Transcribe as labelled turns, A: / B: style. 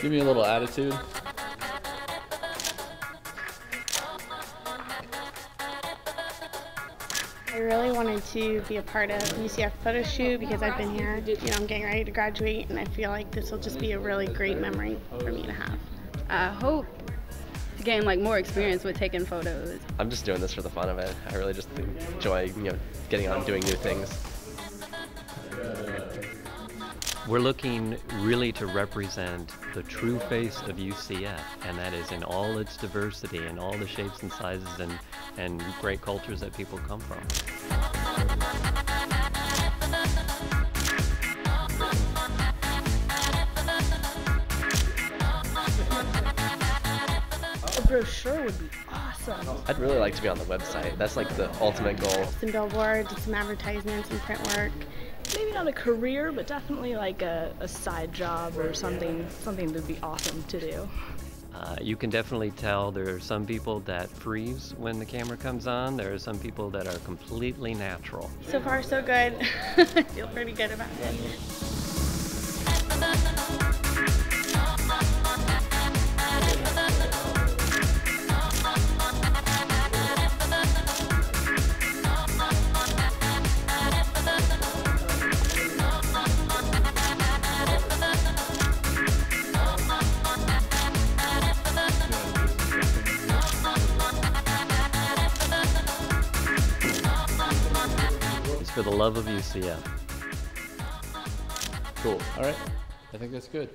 A: Give me a little attitude.
B: I really wanted to be a part of UCF photo shoot because I've been here. You know, I'm getting ready to graduate, and I feel like this will just be a really great memory for me to have.
C: I hope to gain like more experience with taking photos.
D: I'm just doing this for the fun of it. I really just enjoy, you know, getting on doing new things.
E: We're looking really to represent the true face of UCF, and that is in all its diversity and all the shapes and sizes and, and great cultures that people come from.
F: A brochure would be awesome.
D: I'd really like to be on the website. That's like the ultimate goal.
B: Some billboards, some advertisements, some print work.
F: Maybe not a career, but definitely like a, a side job or something something that'd be awesome to do.
E: Uh, you can definitely tell there are some people that freeze when the camera comes on. There are some people that are completely natural.
B: So far, so good. I feel pretty good about it.
E: It's for the love of UCF.
A: Cool. All right. I think that's good.